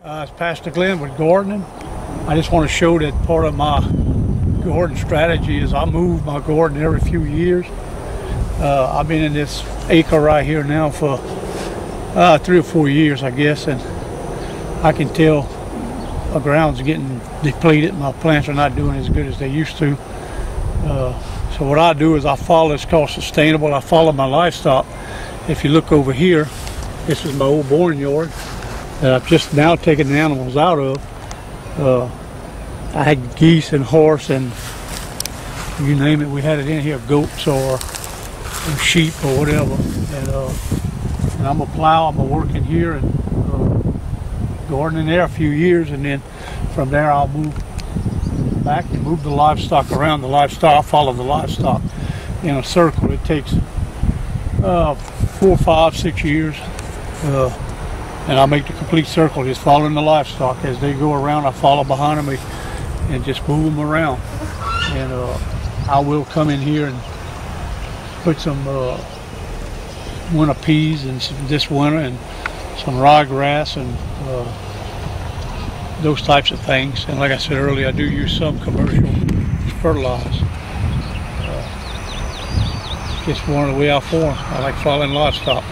Uh, it's Pastor Glenn with gardening. I just want to show that part of my garden strategy is I move my garden every few years. Uh, I've been in this acre right here now for uh, three or four years, I guess, and I can tell my ground's getting depleted. My plants are not doing as good as they used to. Uh, so what I do is I follow, it's called sustainable. I follow my livestock. If you look over here, this is my old barn yard that I've just now taken the animals out of. Uh, I had geese and horse and you name it, we had it in here, goats or, sheep or whatever. And, uh, and I'm a plow, I'm a work in here and uh, gardening there a few years and then from there I'll move back and move the livestock around. The livestock, follow the livestock in a circle. It takes uh, four, five, six years. Uh, and I make the complete circle, just following the livestock. As they go around, I follow behind them and just move them around. And uh, I will come in here and put some uh, winter peas and some, this winter and some ryegrass and uh, those types of things. And like I said earlier, I do use some commercial fertilizer. Uh, just one of the way I form. I like following livestock.